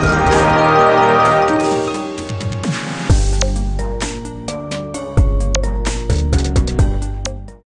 Bye.